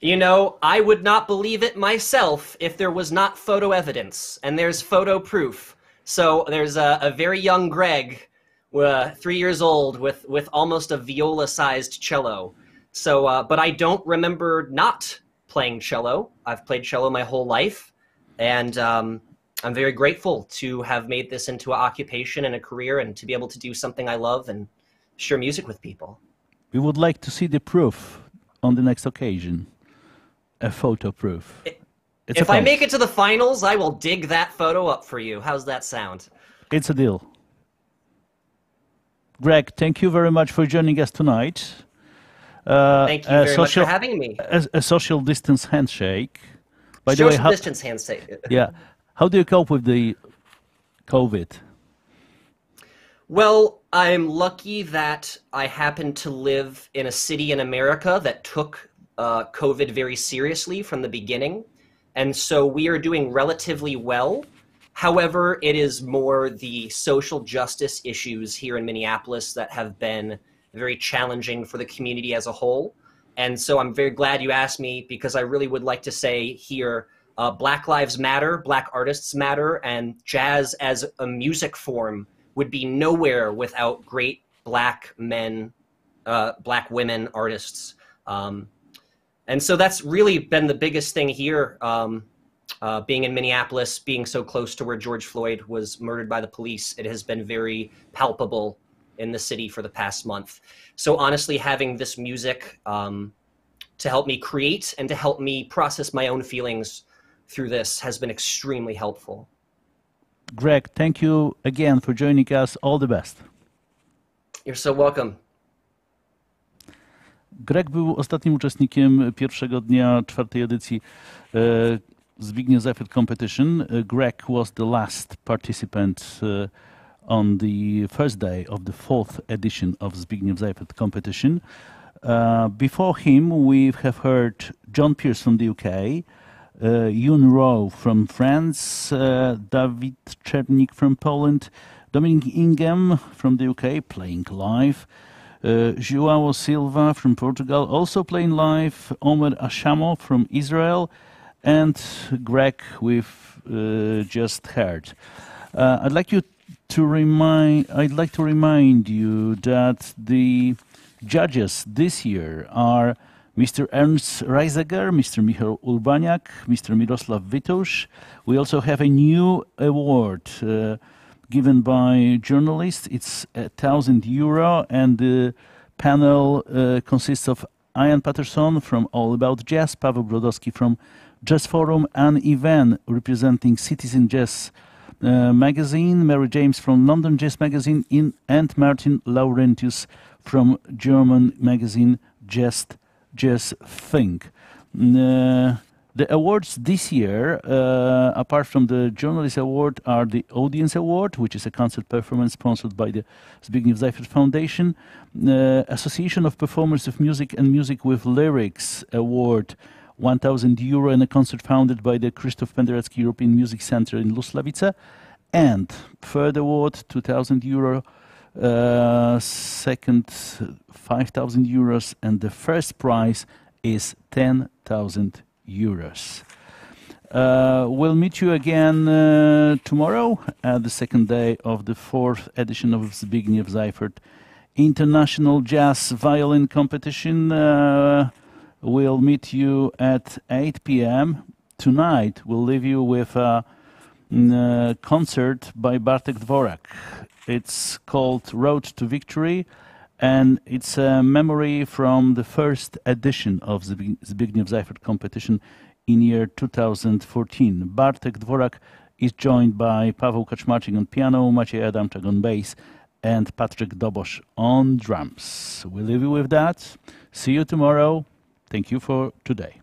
You know, I would not believe it myself if there was not photo evidence, and there's photo proof. So there's a, a very young Greg, uh, three years old, with with almost a viola-sized cello. So, uh, but I don't remember not playing cello. I've played cello my whole life, and um, I'm very grateful to have made this into an occupation and a career, and to be able to do something I love and share music with people. We would like to see the proof on the next occasion. A photo proof. It's if I make it to the finals, I will dig that photo up for you. How's that sound? It's a deal. Greg, thank you very much for joining us tonight. Uh, Thank you very much for having me. A, a social distance handshake. By the way, distance handshake. yeah, <laughs> how do you cope with the COVID? Well, I'm lucky that I happen to live in a city in America that took uh, COVID very seriously from the beginning. And so we are doing relatively well. However, it is more the social justice issues here in Minneapolis that have been very challenging for the community as a whole. And so I'm very glad you asked me because I really would like to say here uh, Black Lives Matter, Black Artists Matter, and jazz as a music form would be nowhere without great Black men, uh, Black women artists. Um, and so that's really been the biggest thing here. Um, uh, being in Minneapolis, being so close to where George Floyd was murdered by the police, it has been very palpable in the city for the past month. So honestly, having this music um, to help me create and to help me process my own feelings through this has been extremely helpful. Greg, thank you again for joining us. All the best. You're so welcome. Greg był ostatnim uczestnikiem pierwszego dnia czwartej edycji e, Zbigniew Seifert Competition. E, Greg was the last participant e, on the first day of the fourth edition of Zbigniew Seifert Competition. Uh, before him, we have heard John Pearce from the UK, uh, Youenn Rohaut from France, uh, Dawid Czernik from Poland, Dominic Ingham from the UK playing live, uh, Joao Silva from Portugal also playing live, Omer Ashano from Israel, and Greg we've uh, just heard. Uh, I'd like you to remind. I'd like to remind you that the judges this year are Mr. Ernst Reijseger, Mr. Michał Urbaniak, Mr. Miroslav Vitouš. We also have a new award uh, given by journalists. It's a thousand euro, and the panel uh, consists of Ian Patterson from All About Jazz, Paweł Brodowski from Jazz Forum, and Ivan representing Citizen Jazz uh, magazine, Mary James from London Jazz Magazine, in, and Martin Laurentius from German magazine Jazz, Jazz thing. Uh, the awards this year, uh, apart from the Journalist Award, are the Audience Award, which is a concert performance sponsored by the Zbigniew Seifert Foundation, uh, Association of Performers of Music and Music with Lyrics Award, 1,000 euro, and a concert founded by the Krzysztof Penderecki European Music Center in Lusławice, and third award, 2,000 euro, uh, second, 5,000 euros, and the first prize is 10,000 euros. Uh, we'll meet you again uh, tomorrow at the second day of the fourth edition of Zbigniew Seifert International Jazz Violin Competition. Uh, we'll meet you at 8 p.m. Tonight, we'll leave you with a, a concert by Bartek Dworak. It's called Road to Victory and it's a memory from the first edition of the Zbigniew Seifert competition in year 2014. Bartek Dworak is joined by Paweł Kaczmarczyk on piano, Maciej Adamczak on bass, and Patryk Dobosz on drums. We leave you with that. See you tomorrow. Thank you for today.